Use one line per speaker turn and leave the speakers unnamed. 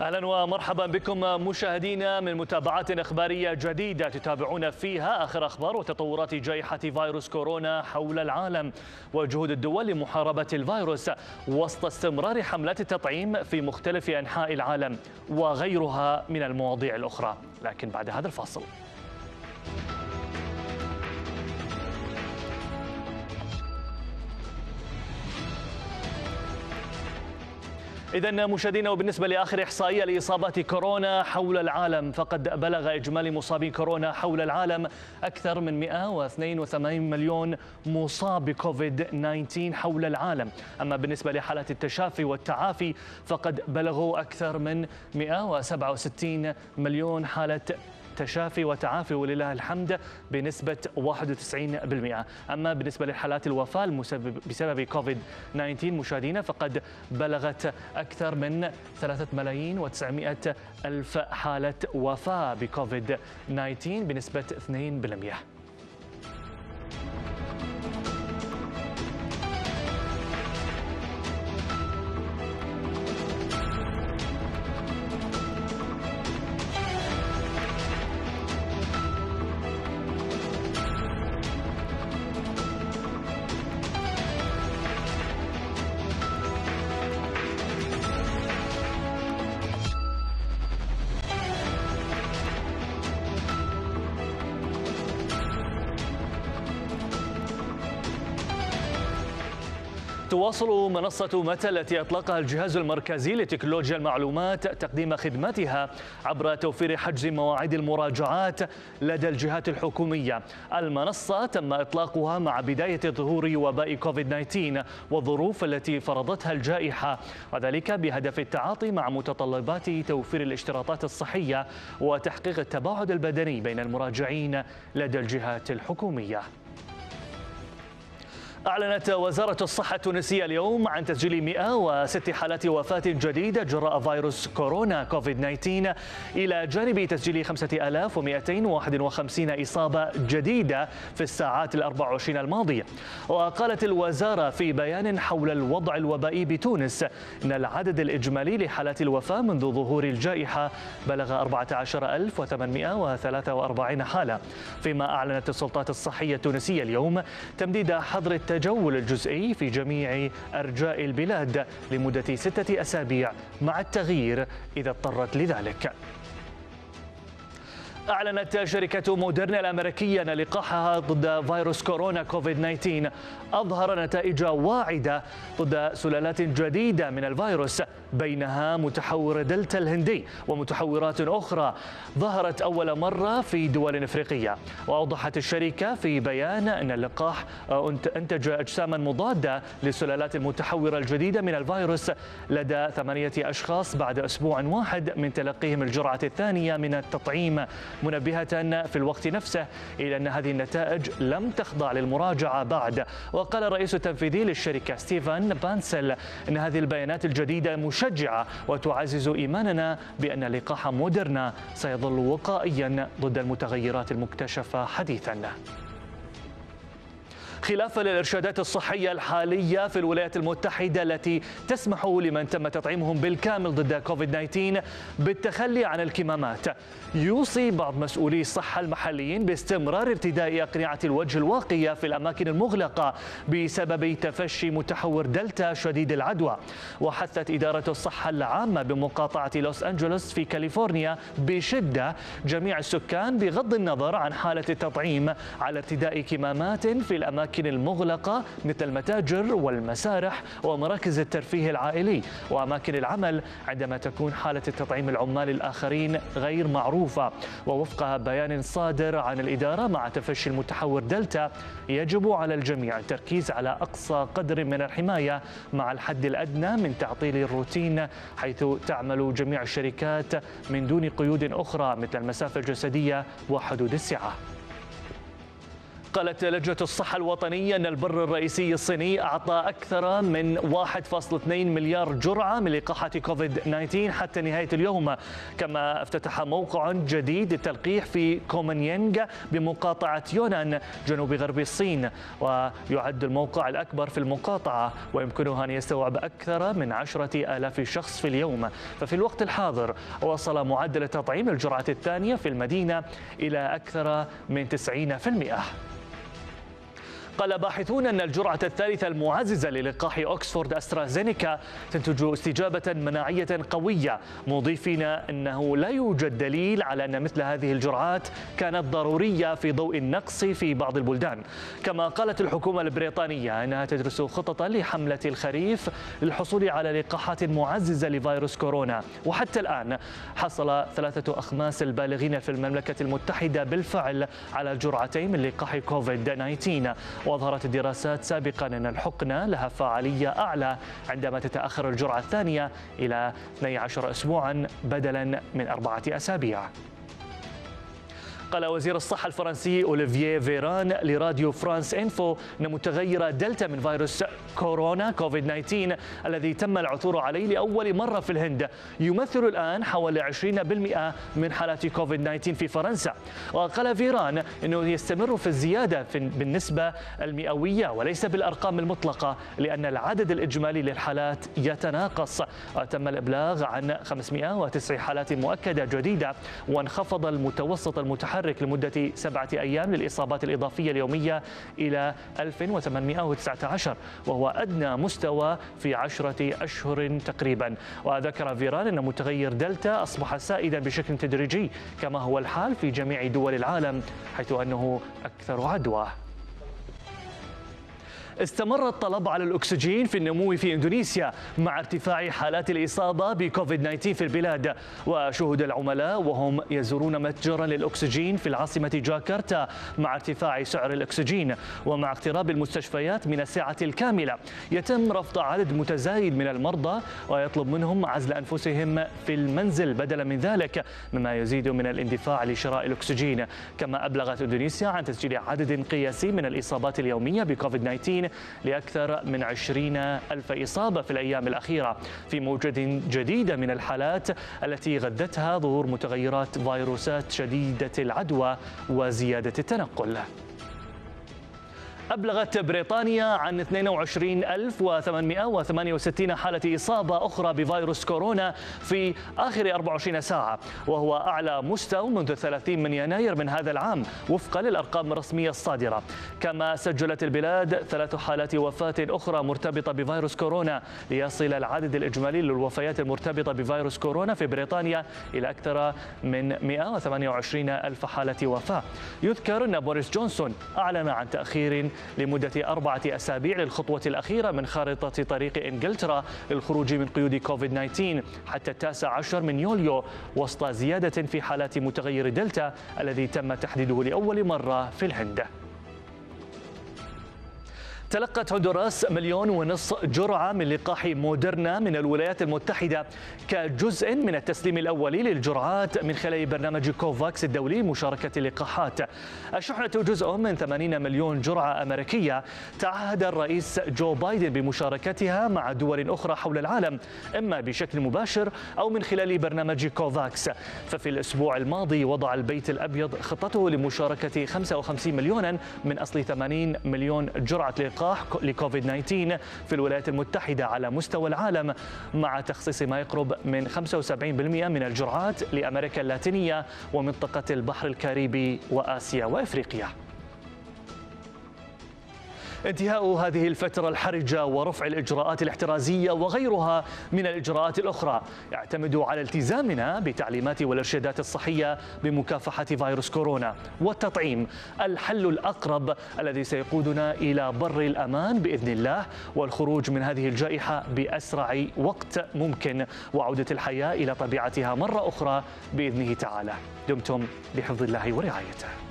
أهلا ومرحبا بكم مشاهدينا من متابعات إخبارية جديدة تتابعون فيها آخر أخبار وتطورات جائحة فيروس كورونا حول العالم وجهود الدول لمحاربة الفيروس وسط استمرار حملات التطعيم في مختلف أنحاء العالم وغيرها من المواضيع الأخرى. لكن بعد هذا الفاصل. إذا مشاهدينا وبالنسبة لآخر إحصائية لإصابات كورونا حول العالم فقد بلغ إجمالي مصابي كورونا حول العالم أكثر من 182 مليون مصاب بكوفيد 19 حول العالم. أما بالنسبة لحالات التشافي والتعافي فقد بلغوا أكثر من 167 مليون حالة تشافي وتعافي ولله الحمد بنسبة 91% أما بالنسبة لحالات الوفاة بسبب كوفيد 19 مشاهدينا فقد بلغت أكثر من 3 ملايين و900 ألف حالة وفاة بكوفيد 19 بنسبة 2% تواصل منصة متى التي أطلقها الجهاز المركزي لتكنولوجيا المعلومات تقديم خدمتها عبر توفير حجز مواعيد المراجعات لدى الجهات الحكومية. المنصة تم إطلاقها مع بداية ظهور وباء كوفيد 19 والظروف التي فرضتها الجائحة وذلك بهدف التعاطي مع متطلبات توفير الاشتراطات الصحية وتحقيق التباعد البدني بين المراجعين لدى الجهات الحكومية. أعلنت وزارة الصحة التونسية اليوم عن تسجيل 106 حالات وفاة جديدة جراء فيروس كورونا كوفيد 19 إلى جانب تسجيل 5251 إصابة جديدة في الساعات ال 24 الماضية. وقالت الوزارة في بيان حول الوضع الوبائي بتونس إن العدد الإجمالي لحالات الوفاة منذ ظهور الجائحة بلغ 14843 حالة. فيما أعلنت السلطات الصحية التونسية اليوم تمديد حظر التجول الجزئي في جميع أرجاء البلاد لمدة ستة أسابيع مع التغيير إذا اضطرت لذلك. أعلنت شركة موديرنا الأمريكية أن لقاحها ضد فيروس كورونا كوفيد 19 أظهر نتائج واعدة ضد سلالات جديدة من الفيروس بينها متحور دلتا الهندي ومتحورات أخرى. ظهرت أول مرة في دول إفريقية. وأوضحت الشركة في بيان أن اللقاح أنتج أجساما مضادة للسلالات المتحورة الجديدة من الفيروس لدى ثمانية أشخاص بعد أسبوع واحد من تلقيهم الجرعة الثانية من التطعيم. منبهة في الوقت نفسه إلى أن هذه النتائج لم تخضع للمراجعة بعد. وقال الرئيس التنفيذي للشركة ستيفن بانسل أن هذه البيانات الجديدة مشجعة وتعزز إيماننا بأن لقاح مودرنا سيظل وقائيا ضد المتغيرات المكتشفة حديثا. خلافا للإرشادات الصحية الحالية في الولايات المتحدة التي تسمح لمن تم تطعيمهم بالكامل ضد كوفيد 19 بالتخلي عن الكمامات. يوصي بعض مسؤولي الصحة المحليين باستمرار ارتداء أقنعة الوجه الواقية في الأماكن المغلقة بسبب تفشي متحور دلتا شديد العدوى. وحثت إدارة الصحة العامة بمقاطعة لوس أنجلوس في كاليفورنيا بشدة جميع السكان بغض النظر عن حالة التطعيم على ارتداء كمامات في الأماكن الأماكن المغلقة مثل المتاجر والمسارح ومراكز الترفيه العائلي. وأماكن العمل عندما تكون حالة التطعيم العمال الآخرين غير معروفة. ووفق بيان صادر عن الإدارة مع تفشي المتحور دلتا يجب على الجميع التركيز على أقصى قدر من الحماية مع الحد الأدنى من تعطيل الروتين حيث تعمل جميع الشركات من دون قيود أخرى مثل المسافة الجسدية وحدود السعة. قالت لجنة الصحة الوطنية أن البر الرئيسي الصيني أعطى أكثر من 1.2 مليار جرعة من لقاحات كوفيد 19 حتى نهاية اليوم. كما افتتح موقع جديد للتلقيح في كومنينغ بمقاطعة يونان جنوب غرب الصين. ويعد الموقع الأكبر في المقاطعة ويمكنها أن يستوعب أكثر من عشرة آلاف شخص في اليوم. ففي الوقت الحاضر وصل معدل تطعيم الجرعة الثانية في المدينة إلى أكثر من 90% قال باحثون أن الجرعة الثالثة المعززة للقاح أكسفورد أسترازينيكا تنتج استجابة مناعية قوية مضيفين أنه لا يوجد دليل على أن مثل هذه الجرعات كانت ضرورية في ضوء النقص في بعض البلدان. كما قالت الحكومة البريطانية أنها تدرس خططا لحملة الخريف للحصول على لقاحات معززة لفيروس كورونا. وحتى الآن حصل ثلاثة أخماس البالغين في المملكة المتحدة بالفعل على جرعتين من لقاح كوفيد 19 وأظهرت الدراسات سابقا أن الحقنة لها فعالية أعلى عندما تتأخر الجرعة الثانية إلى 12 أسبوعا بدلا من أربعة أسابيع. قال وزير الصحة الفرنسي أوليفييه فيران لراديو فرانس إنفو أن متغير دلتا من فيروس كورونا كوفيد 19 الذي تم العثور عليه لأول مرة في الهند. يمثل الآن حوالي 20% من حالات كوفيد 19 في فرنسا. وقال فيران أنه يستمر في الزيادة في بالنسبة المئوية وليس بالأرقام المطلقة لأن العدد الإجمالي للحالات يتناقص. وتم الإبلاغ عن 509 حالات مؤكدة جديدة وانخفض المتوسط المتحرك المتحرك لمدة سبعة أيام للإصابات الإضافية اليومية إلى 1819 وهو أدنى مستوى في عشرة أشهر تقريبا. وذكر فيران أن متغير دلتا أصبح سائدا بشكل تدريجي كما هو الحال في جميع دول العالم حيث أنه أكثر عدوى. استمر الطلب على الأكسجين في النمو في إندونيسيا مع ارتفاع حالات الإصابة بكوفيد 19 في البلاد. وشهد العملاء وهم يزورون متجرا للأكسجين في العاصمة جاكرتا مع ارتفاع سعر الأكسجين ومع اقتراب المستشفيات من الساعة الكاملة. يتم رفض عدد متزايد من المرضى ويطلب منهم عزل أنفسهم في المنزل بدلا من ذلك مما يزيد من الاندفاع لشراء الأكسجين. كما أبلغت إندونيسيا عن تسجيل عدد قياسي من الإصابات اليومية بكوفيد 19 لأكثر من 20 ألف إصابة في الأيام الأخيرة في موجة جديدة من الحالات التي غذتها ظهور متغيرات فيروسات شديدة العدوى وزيادة التنقل. أبلغت بريطانيا عن 22868 حالة إصابة أخرى بفيروس كورونا في آخر 24 ساعة وهو أعلى مستوى منذ 30 من يناير من هذا العام وفقا للأرقام الرسمية الصادرة. كما سجلت البلاد ثلاث حالات وفاة أخرى مرتبطة بفيروس كورونا ليصل العدد الإجمالي للوفيات المرتبطة بفيروس كورونا في بريطانيا إلى أكثر من 128 ألف حالة وفاة. يذكر أن بوريس جونسون أعلن عن تأخير لمدة أربعة أسابيع للخطوة الأخيرة من خارطة طريق إنجلترا للخروج من قيود كوفيد 19 حتى التاسع عشر من يوليو وسط زيادة في حالات متغير دلتا الذي تم تحديده لأول مرة في الهند. تلقت هندوراس مليون ونصف جرعة من لقاح مودرنا من الولايات المتحدة كجزء من التسليم الأولي للجرعات من خلال برنامج كوفاكس الدولي مشاركة اللقاحات الشحنة جزء من 80 مليون جرعة أمريكية. تعهد الرئيس جو بايدن بمشاركتها مع دول أخرى حول العالم إما بشكل مباشر أو من خلال برنامج كوفاكس. ففي الأسبوع الماضي وضع البيت الأبيض خطته لمشاركة 55 مليونا من أصل 80 مليون جرعة. لقاح اللقاح لكوفيد 19 في الولايات المتحدة على مستوى العالم مع تخصيص ما يقرب من 75% من الجرعات لأمريكا اللاتينية ومنطقة البحر الكاريبي وآسيا وإفريقيا. انتهاء هذه الفترة الحرجة ورفع الإجراءات الاحترازية وغيرها من الإجراءات الأخرى. يعتمد على التزامنا بتعليمات والإرشادات الصحية بمكافحة فيروس كورونا. والتطعيم الحل الأقرب الذي سيقودنا إلى بر الأمان بإذن الله والخروج من هذه الجائحة بأسرع وقت ممكن وعودة الحياة إلى طبيعتها مرة أخرى بإذنه تعالى. دمتم بحفظ الله ورعايته.